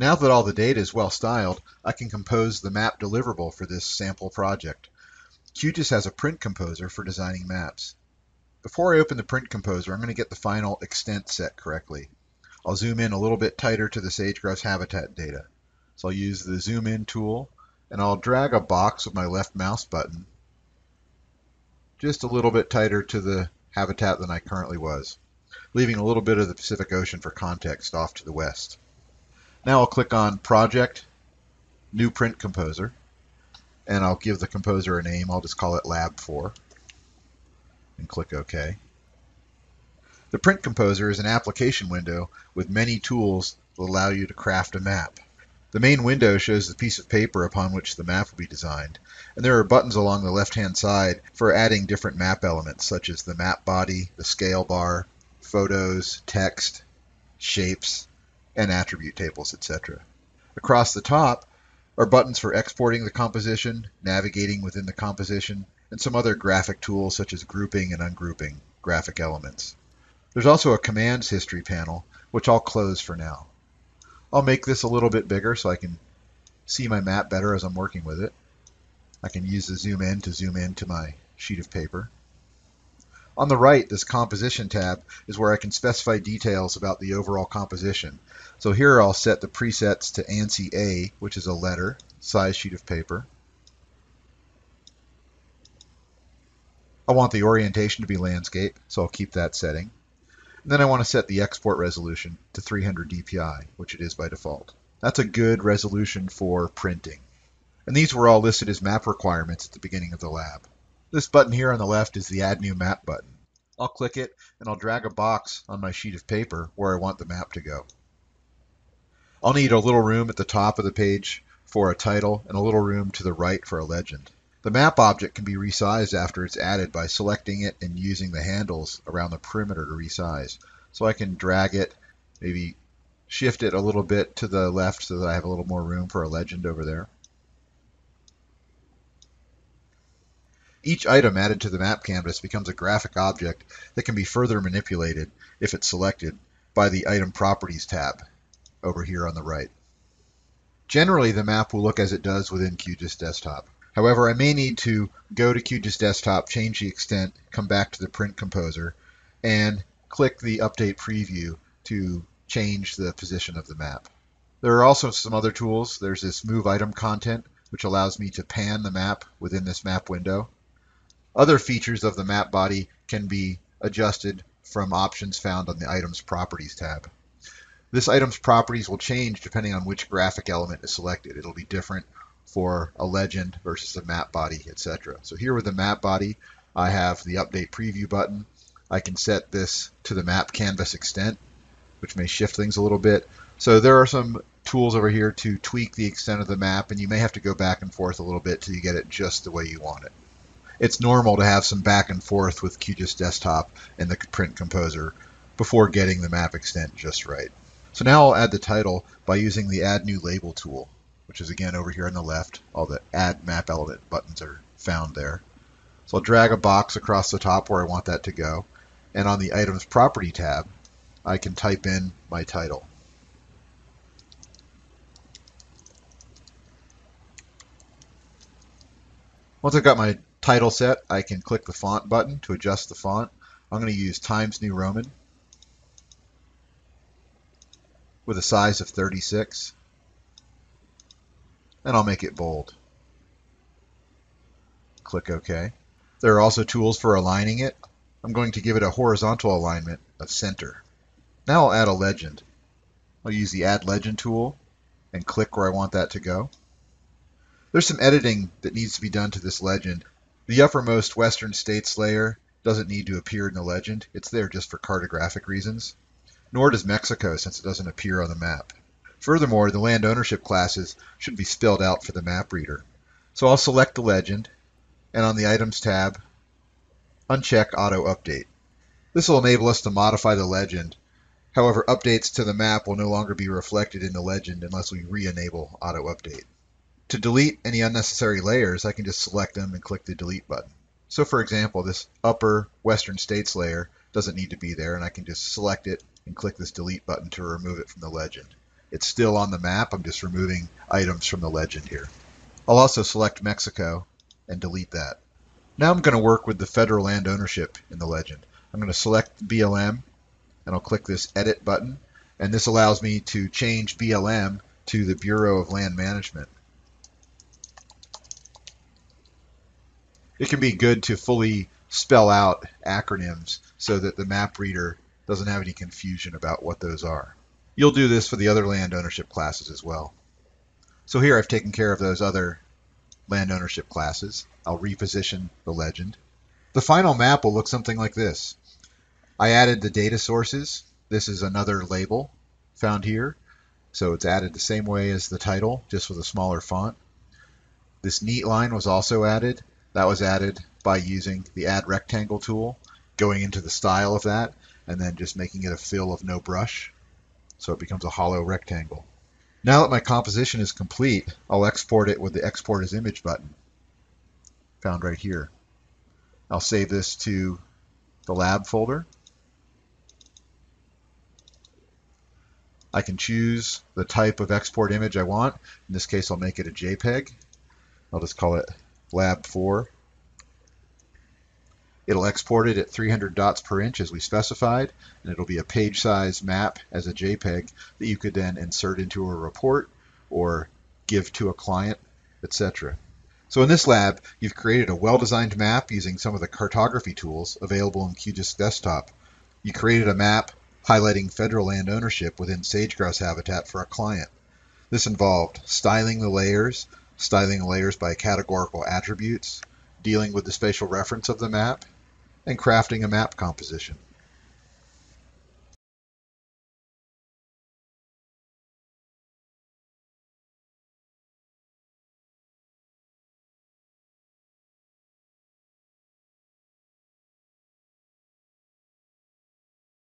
Now that all the data is well styled, I can compose the map deliverable for this sample project. QGIS has a print composer for designing maps. Before I open the print composer, I'm going to get the final extent set correctly. I'll zoom in a little bit tighter to the sage-grouse habitat data. So I'll use the zoom in tool and I'll drag a box with my left mouse button just a little bit tighter to the habitat than I currently was, leaving a little bit of the Pacific Ocean for context off to the west. Now I'll click on Project, New Print Composer, and I'll give the composer a name. I'll just call it Lab 4 and click OK. The Print Composer is an application window with many tools that allow you to craft a map. The main window shows the piece of paper upon which the map will be designed, and there are buttons along the left-hand side for adding different map elements such as the map body, the scale bar, photos, text, shapes, and attribute tables, etc. Across the top are buttons for exporting the composition, navigating within the composition, and some other graphic tools such as grouping and ungrouping graphic elements. There's also a commands history panel, which I'll close for now. I'll make this a little bit bigger so I can see my map better as I'm working with it. I can use the zoom in to zoom in to my sheet of paper. On the right, this composition tab is where I can specify details about the overall composition. So here I'll set the presets to ANSI A, which is a letter, size sheet of paper. I want the orientation to be landscape, so I'll keep that setting. And then I want to set the export resolution to 300 dpi, which it is by default. That's a good resolution for printing. And these were all listed as map requirements at the beginning of the lab. This button here on the left is the Add New Map button. I'll click it and I'll drag a box on my sheet of paper where I want the map to go. I'll need a little room at the top of the page for a title and a little room to the right for a legend. The map object can be resized after it's added by selecting it and using the handles around the perimeter to resize. So I can drag it, maybe shift it a little bit to the left so that I have a little more room for a legend over there. Each item added to the map canvas becomes a graphic object that can be further manipulated, if it's selected, by the Item Properties tab over here on the right. Generally, the map will look as it does within QGIS Desktop. However, I may need to go to QGIS Desktop, change the extent, come back to the Print Composer, and click the Update Preview to change the position of the map. There are also some other tools. There's this Move Item Content, which allows me to pan the map within this map window. Other features of the map body can be adjusted from options found on the Items Properties tab. This item's properties will change depending on which graphic element is selected. It'll be different for a legend versus a map body, etc. So here with the map body, I have the update preview button. I can set this to the map canvas extent, which may shift things a little bit. So there are some tools over here to tweak the extent of the map, and you may have to go back and forth a little bit till you get it just the way you want it. It's normal to have some back and forth with QGIS Desktop and the Print Composer before getting the map extent just right. So now I'll add the title by using the Add New Label tool which is again over here on the left. All the add map element buttons are found there. So I'll drag a box across the top where I want that to go. And on the items property tab, I can type in my title. Once I've got my title set, I can click the font button to adjust the font. I'm going to use Times New Roman with a size of 36 and I'll make it bold. Click OK. There are also tools for aligning it. I'm going to give it a horizontal alignment of center. Now I'll add a legend. I'll use the Add Legend tool and click where I want that to go. There's some editing that needs to be done to this legend. The uppermost western states layer doesn't need to appear in the legend. It's there just for cartographic reasons. Nor does Mexico since it doesn't appear on the map. Furthermore, the land ownership classes should be spelled out for the map reader. So I'll select the legend, and on the Items tab, uncheck Auto Update. This will enable us to modify the legend. However, updates to the map will no longer be reflected in the legend unless we re-enable Auto Update. To delete any unnecessary layers, I can just select them and click the Delete button. So for example, this upper Western States layer doesn't need to be there, and I can just select it and click this Delete button to remove it from the legend. It's still on the map. I'm just removing items from the legend here. I'll also select Mexico and delete that. Now I'm going to work with the federal land ownership in the legend. I'm going to select BLM and I'll click this edit button and this allows me to change BLM to the Bureau of Land Management. It can be good to fully spell out acronyms so that the map reader doesn't have any confusion about what those are. You'll do this for the other land ownership classes as well. So here I've taken care of those other land ownership classes. I'll reposition the legend. The final map will look something like this. I added the data sources. This is another label found here. So it's added the same way as the title, just with a smaller font. This neat line was also added. That was added by using the add rectangle tool, going into the style of that, and then just making it a fill of no brush. So it becomes a hollow rectangle. Now that my composition is complete, I'll export it with the export as image button found right here. I'll save this to the lab folder. I can choose the type of export image I want. In this case, I'll make it a JPEG. I'll just call it lab4. It'll export it at 300 dots per inch as we specified, and it'll be a page size map as a JPEG that you could then insert into a report or give to a client, etc. So in this lab, you've created a well-designed map using some of the cartography tools available in QGIS Desktop. You created a map highlighting federal land ownership within sage-grouse habitat for a client. This involved styling the layers, styling layers by categorical attributes, dealing with the spatial reference of the map, and crafting a map composition.